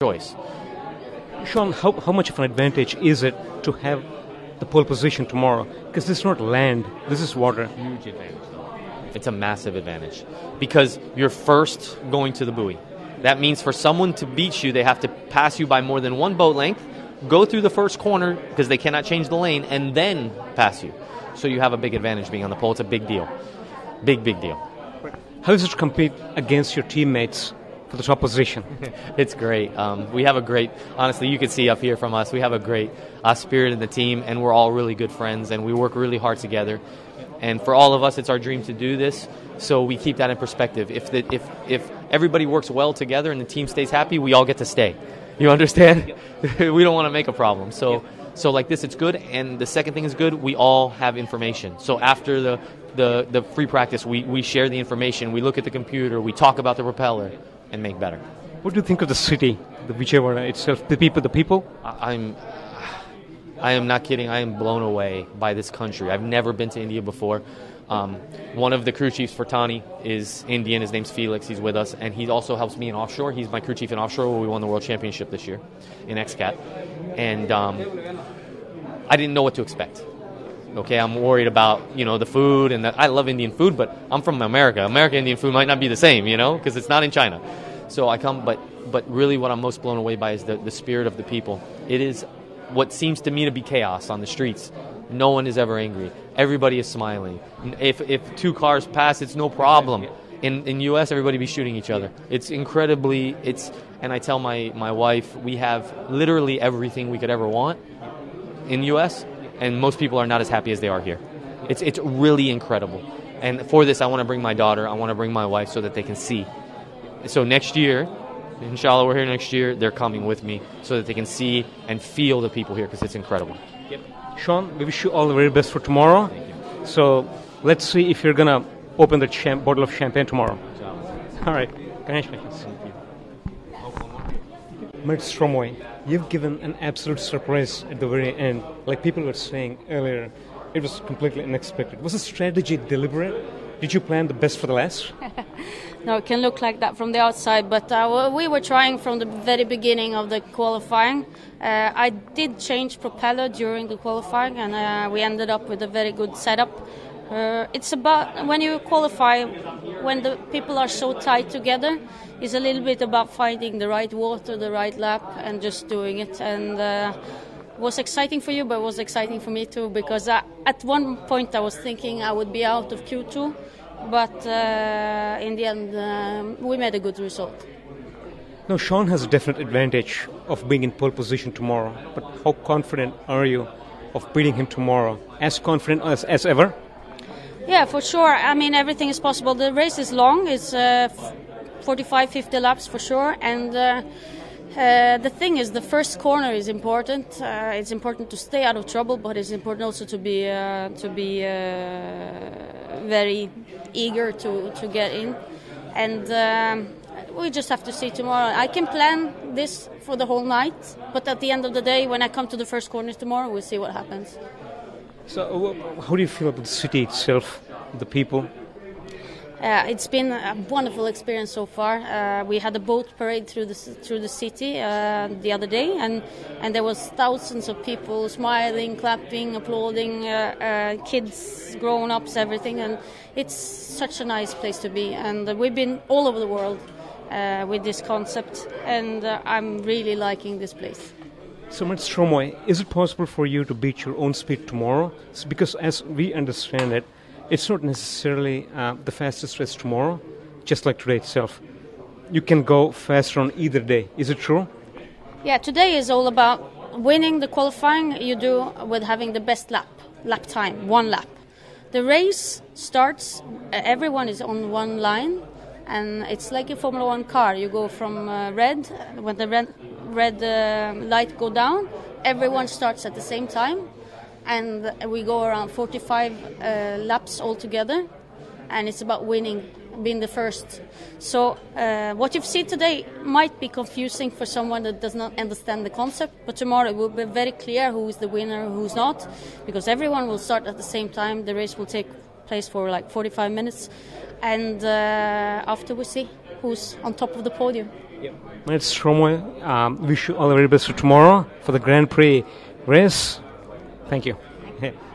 choice. Shaun, how, how much of an advantage is it to have the pole position tomorrow? Because this is not land, this is water. Huge advantage. It's a massive advantage because you're first going to the buoy. That means for someone to beat you, they have to pass you by more than one boat length, go through the first corner because they cannot change the lane, and then pass you. So you have a big advantage being on the pole. It's a big deal. Big, big deal. How is it to compete against your teammates for the top position? it's great. Um, we have a great, honestly, you can see up here from us, we have a great uh, spirit in the team, and we're all really good friends, and we work really hard together. And for all of us, it's our dream to do this. So we keep that in perspective. If the, if if everybody works well together and the team stays happy, we all get to stay. You understand? we don't want to make a problem. So so like this, it's good. And the second thing is good. We all have information. So after the the, the free practice, we, we share the information. We look at the computer. We talk about the propeller and make better. What do you think of the city, the Vijayawada itself, the people, the people? I, I'm I am not kidding. I am blown away by this country. I've never been to India before. Um, one of the crew chiefs for Thani is Indian. His name's Felix. He's with us, and he also helps me in offshore. He's my crew chief in offshore, where we won the world championship this year in XCAT. And um, I didn't know what to expect. Okay, I'm worried about you know the food, and that I love Indian food, but I'm from America. American Indian food might not be the same, you know, because it's not in China. So I come, but but really, what I'm most blown away by is the, the spirit of the people. It is what seems to me to be chaos on the streets. No one is ever angry. Everybody is smiling. If, if two cars pass, it's no problem. In, in U.S., everybody be shooting each other. It's incredibly, it's, and I tell my, my wife, we have literally everything we could ever want in U.S., and most people are not as happy as they are here. It's, it's really incredible. And for this, I want to bring my daughter, I want to bring my wife so that they can see. So next year, Inshallah, we're here next year. They're coming with me so that they can see and feel the people here because it's incredible. Yep. Shaun, we wish you all the very best for tomorrow. So let's see if you're going to open the champ- bottle of champagne tomorrow. All right. Congratulations. Marit Stromoy, you've given an absolute surprise at the very end. Like people were saying earlier, it was completely unexpected. Was the strategy deliberate? Did you plan the best for the last? no, it can look like that from the outside, but uh, we were trying from the very beginning of the qualifying. Uh, I did change propeller during the qualifying, and uh, we ended up with a very good setup. Uh, it's about when you qualify, when the people are so tight together, it's a little bit about finding the right water, the right lap, and just doing it. And uh, was exciting for you, but was exciting for me too because I, at one point I was thinking I would be out of Q2, but uh, in the end uh, we made a good result. Now, Shaun has a definite advantage of being in pole position tomorrow, but how confident are you of beating him tomorrow? As confident as, as ever? Yeah, for sure. I mean, everything is possible. The race is long, it's uh, 45 50 laps for sure, and uh, uh, the thing is, the first corner is important. Uh, it's important to stay out of trouble, but it's important also to be uh, to be uh, very eager to, to get in. And um, we just have to see tomorrow. I can plan this for the whole night, but at the end of the day, when I come to the first corner tomorrow, we'll see what happens. So, how do you feel about the city itself, the people? Uh, it's been a wonderful experience so far. Uh, we had a boat parade through the through the city uh, the other day, and and there was thousands of people smiling, clapping, applauding, uh, uh, kids, grown ups, everything, and it's such a nice place to be. And we've been all over the world uh, with this concept, and I'm really liking this place. So, Mr. Stromoy, is it possible for you to beat your own speed tomorrow? Because as we understand it it's not necessarily uh, the fastest race tomorrow, just like today itself. You can go faster on either day. Is it true? Yeah, today is all about winning the qualifying you do with having the best lap, lap time, one lap. The race starts, uh, everyone is on one line, and it's like a Formula One car. You go from uh, red, when the red, red uh, light go down, everyone starts at the same time and we go around 45 uh, laps altogether, and it's about winning, being the first. So uh, what you've seen today might be confusing for someone that does not understand the concept, but tomorrow it will be very clear who is the winner, who's not, because everyone will start at the same time. The race will take place for like 45 minutes, and uh, after we see who's on top of the podium. It's Stromoy. Um, wish you all the very best for tomorrow for the Grand Prix race. Thank you.